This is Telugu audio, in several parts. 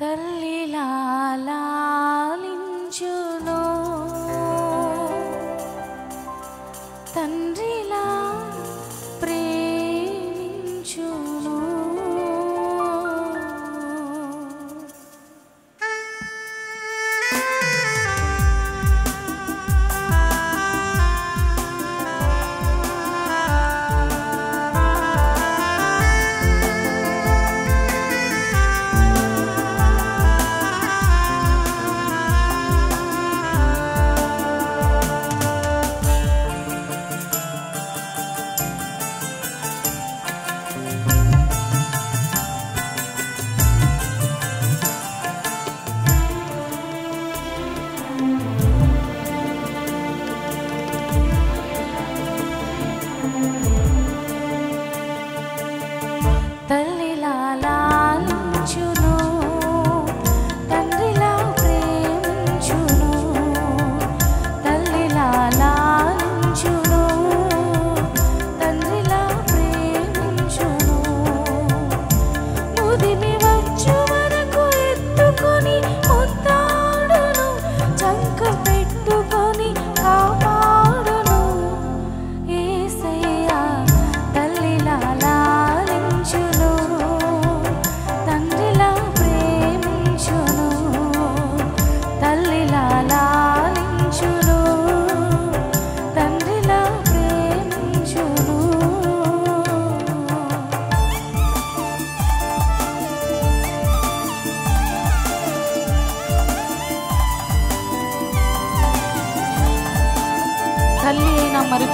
തല്ലിലാല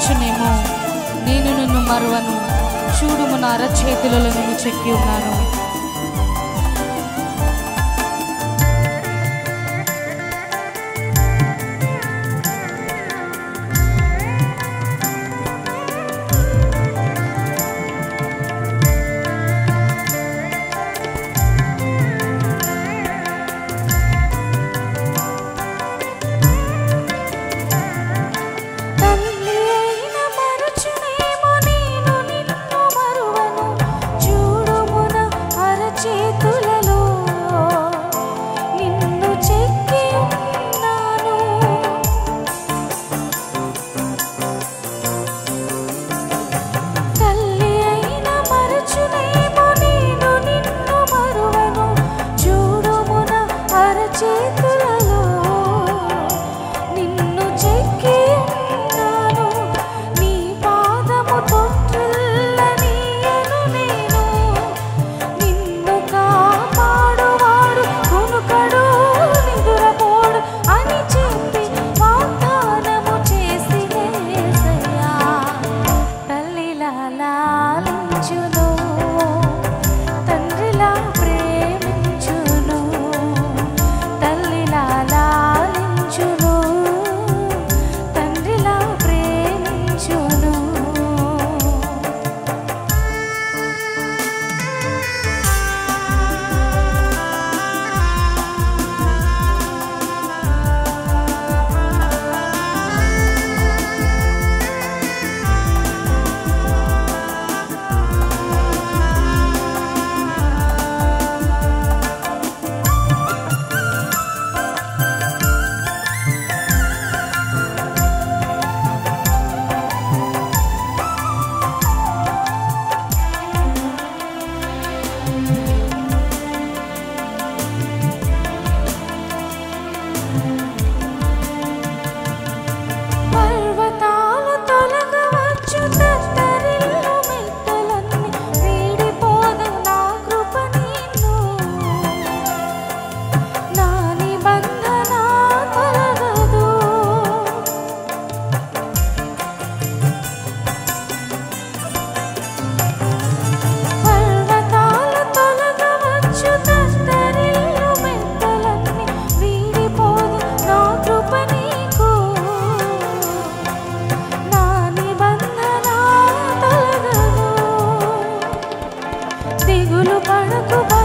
మరవచ్చునేమో నేను నిన్ను మరువను. చూడుము నా అరచేతులలో నేను చెక్కి ఉన్నాను. దిగులు పడకు